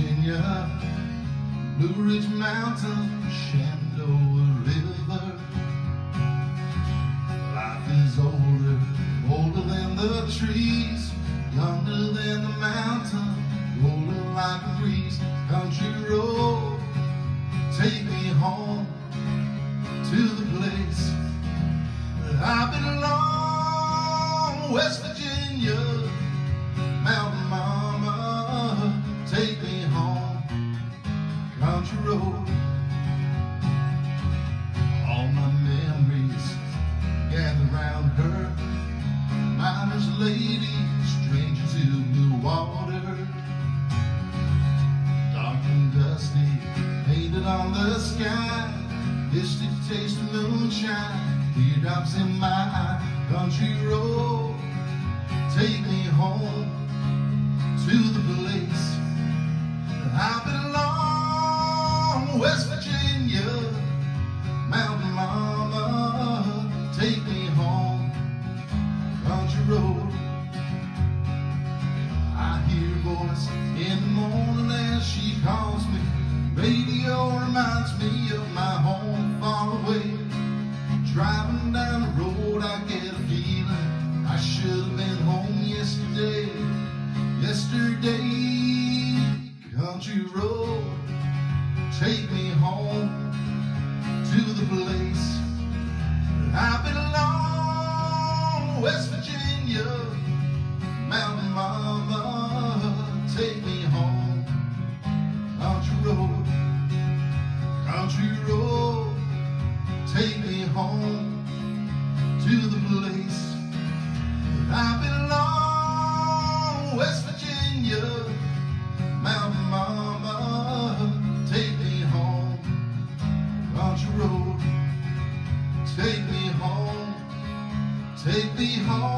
Virginia, Blue Ridge Mountain, Shenandoah River. Life is older, older than the trees, younger than the mountain, rolling like a breeze. Country road, take me home to the place that I belong, West Virginia, All my memories gather round her, miner's lady, stranger to blue water, dark and dusty, painted on the sky, distant taste of moonshine, teardrops in my country road, take me home to the place I belong, country road. I hear a voice in the morning as she calls me. Radio reminds me of my home far away. Driving down the road, I get a feeling I should have been home yesterday. Yesterday, country road, take me home to the place I home to the place that I belong, West Virginia, Mountain Mama, take me home, country road, take me home, take me home